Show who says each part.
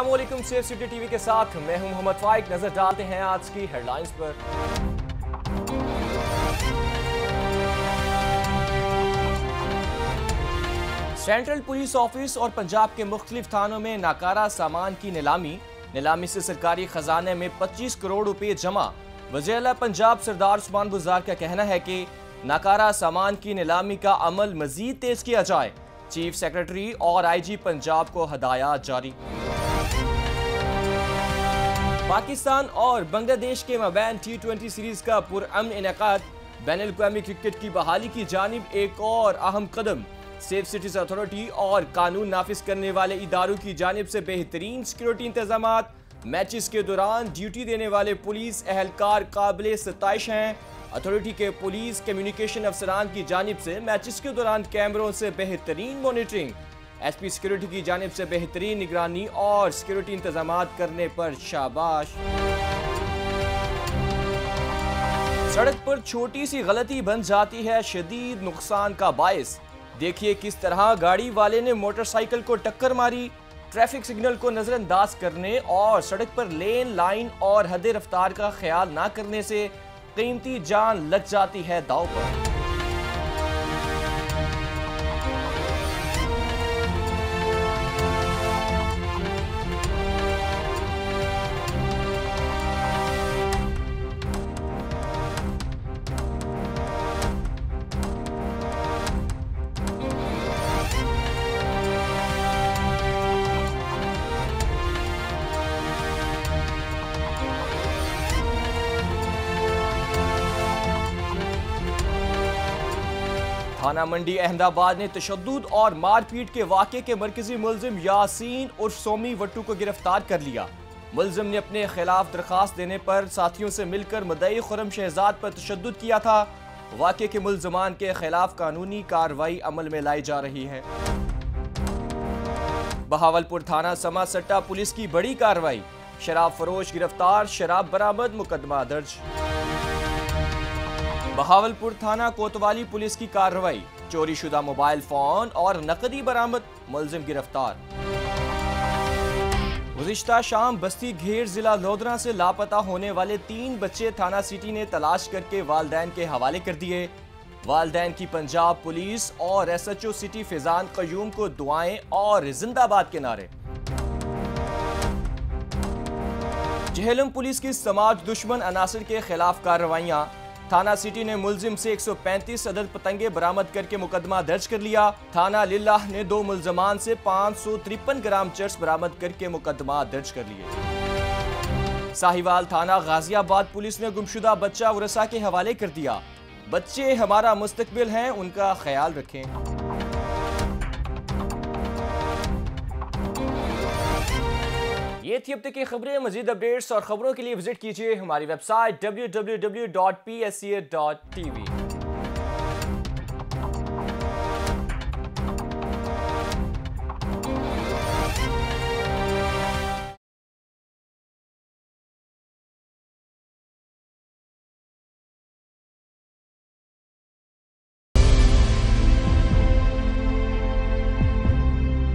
Speaker 1: السلام علیکم safe city T V کے ساتھ میں ہوں محمد فائق۔ نظر ڈالتے ہیں آج کی ہیڈ لائنز پر۔ سینٹرل پولیس آفس اور پنجاب کے مختلف تھانوں میں ناکارہ سامان کی نیلامی۔ نیلامی سے سرکاری خزانے میں پچیس کروڑ روپے جمع۔ وزیر پنجاب سردار عثمان بزار کا کہنا ہے کہ ناکارہ سامان کی نیلامی کا عمل مزید تیز کیا جائے۔ چیف سیکرٹری اور آئی جی پنجاب کو ہدایات جاری۔ پاکستان اور بنگلہ دیش کے مبین ٹی ٹوینٹی سیریز کا پرامن انعقاد۔ بین الاقوامی کرکٹ کی بحالی کی جانب ایک اور اہم قدم۔ سیف سٹیز اتھارٹی اور قانون نافذ کرنے والے اداروں کی جانب سے بہترین سیکیورٹی انتظامات۔ میچز کے دوران ڈیوٹی دینے والے پولیس اہلکار قابل ستائش ہیں۔ اتھارٹی کے پولیس کمیونیکیشن افسران کی جانب سے میچز کے دوران کیمروں سے بہترین مانیٹرنگ۔ ایس پی سیکیورٹی کی جانب سے بہترین نگرانی اور سیکیورٹی انتظامات کرنے پر شاباش۔ سڑک پر چھوٹی سی غلطی بن جاتی ہے، شدید نقصان کا باعث۔ دیکھیے کس طرح گاڑی والے نے موٹر سائیکل کو ٹکر ماری۔ ٹریفک سگنل کو نظر انداز کرنے اور سڑک پر لین لائن اور حد رفتار کا خیال نہ کرنے سے قیمتی جان لگ جاتی ہے داؤ پر۔ تھانہ منڈی احمد آباد نے تشدد اور مار پیٹ کے واقعے کے مرکزی ملزم یاسین عرف سومی وٹو کو گرفتار کر لیا۔ ملزم نے اپنے خلاف درخواست دینے پر ساتھیوں سے مل کر مدعی خرم شہزاد پر تشدد کیا تھا۔ واقعے کے ملزمان کے خلاف قانونی کاروائی عمل میں لائی جا رہی ہے۔ بہاولپور تھانہ سما سٹا پولیس کی بڑی کاروائی۔ شراب فروش گرفتار، شراب برآمد مقدمہ درج۔ بہاولپور تھانہ کوتوالی پولیس کی کارروائی، چوری شدہ موبائل فون اور نقدی برآمد ملزم گرفتار۔ گزشتہ شام بستی گھیر ضلع لودرا سے لاپتہ ہونے والے تین بچے تھانہ سٹی نے تلاش کر کے والدین کے حوالے کر دیے۔ والدین کی پنجاب پولیس اور S H O city Faizan Qayyum کو دعائیں اور زندہ باد کے نعرے۔ جہلم پولیس کی سماج دشمن عناصر کے خلاف کارروائیاں۔ تھانہ سٹی نے ملزم سے ایک سو پینتیس عدد پتنگے برامت کر کے مقدمہ درج کر لیا۔ تھانہ للہ نے دو ملزمان سے پانچ سو ترپن گرام چرس برامت کر کے مقدمہ درج کر لیے۔ ساہیوال تھانہ غازی آباد پولیس نے گمشدہ بچہ ورسا کے حوالے کر دیا۔ بچے ہمارا مستقبل ہیں، ان کا خیال رکھیں۔ یہ تھی اب تک کی خبریں، مزید اپڈیٹس اور خبروں کے لیے وزٹ کیجیے ہماری ویب سائٹ www.psa.tv